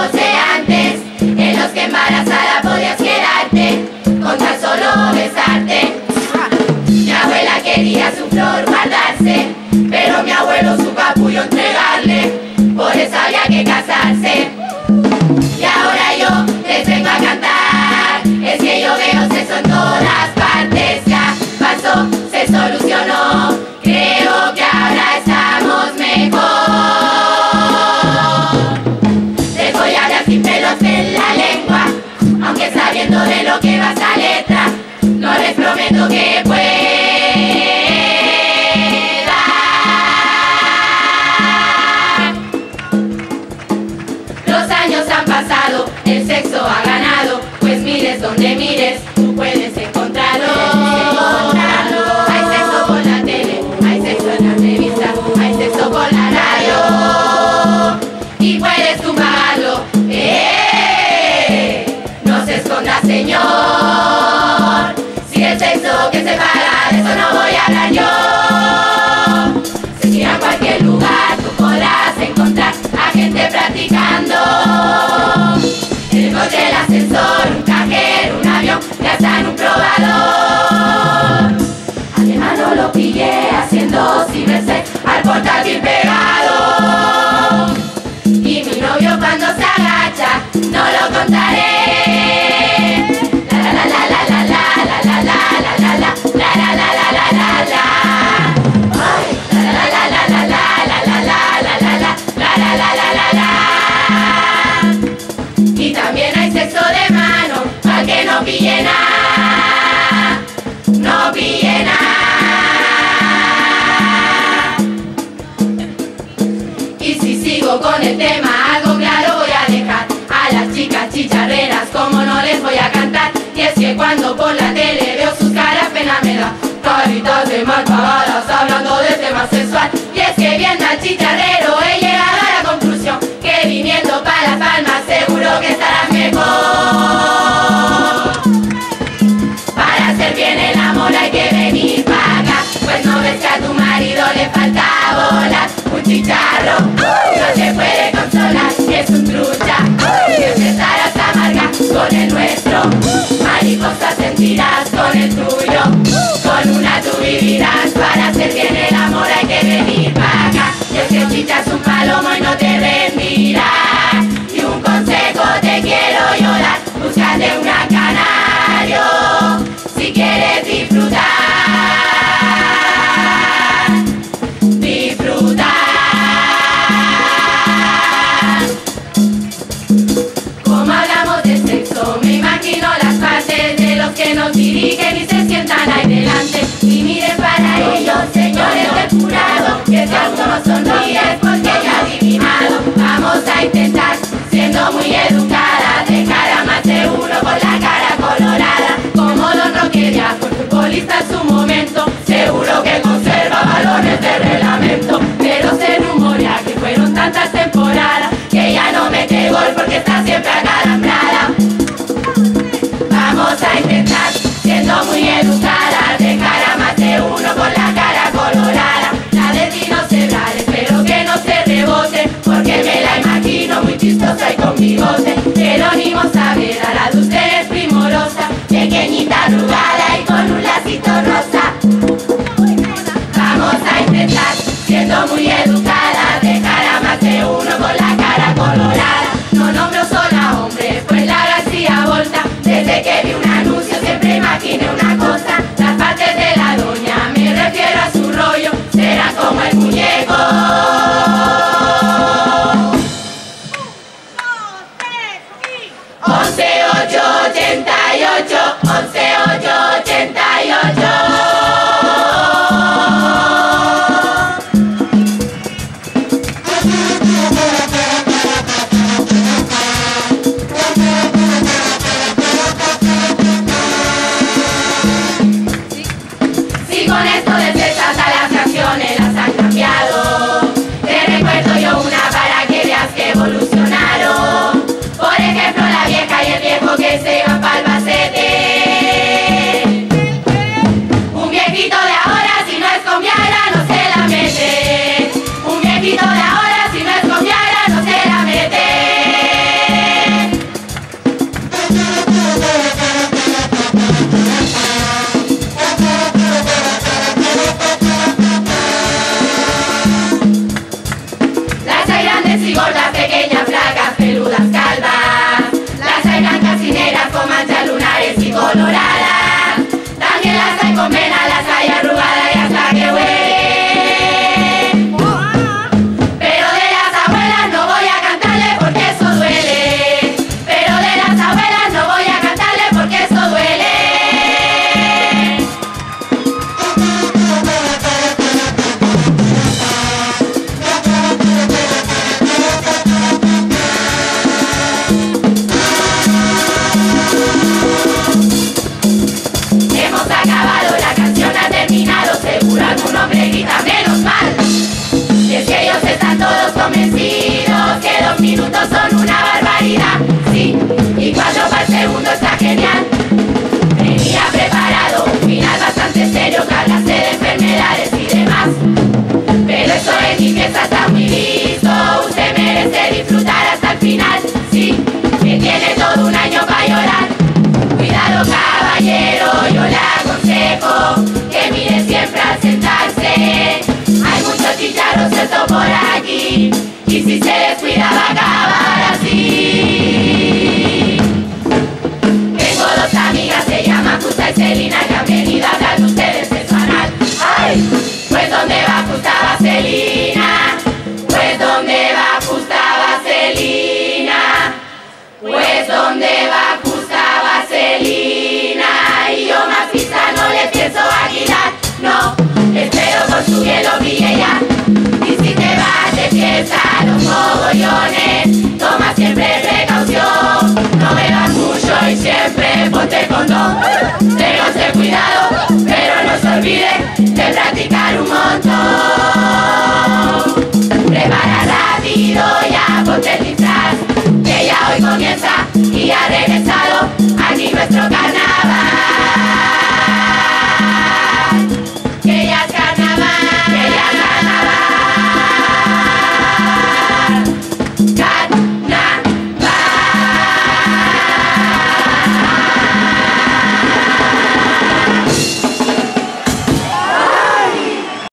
José. Sin pelos en la lengua, aunque sabiendo de lo que va esa letra, no les prometo que pueda. Los años han pasado, el sexo ha ganado, pues mires donde mires, tú puedes encontrarlo. Hay sexo por la tele, hay sexo en las revistas, hay sexo por la radio. Y puedes tú señor. Si el sexo que se paga, de eso no voy a hablar yo. Si ir a cualquier lugar, tú podrás encontrar a gente practicando. El coche, el ascensor, un cajero, un avión, y hasta en un probador. A mi hermano lo pillé haciendo cibersex al portátil pegado. Y mi novio cuando se agacha, no lo contaré. Y es que cuando por la tele veo sus caras, pena me da. Caritas de mal pagadas, hablando de tema sexual. Y es que viendo al chicharrero he llegado a la conclusión que viniendo para Las Palmas seguro que estarás mejor. Para hacer bien el amor hay que venir para acá Pues no ves que a tu marido le falta bola Un chicharro no se puede No, no, no, grandes y gordas, pequeñas, flacas, peludas, chicharros sueltos por aquí y si se descuida va a acabar así. Tengo dos amigas, se llaman Justa y Celina, que han venido a hablar de ustedes de su anal. ¡Ay! Pues ¿dónde va Justa Vaselina? Pues ¿dónde va Justa Vaselina? Pues ¿dónde va Justa Vaselina? Y yo más pista no le pienso aguilar, no, espero con su que lo brille ya.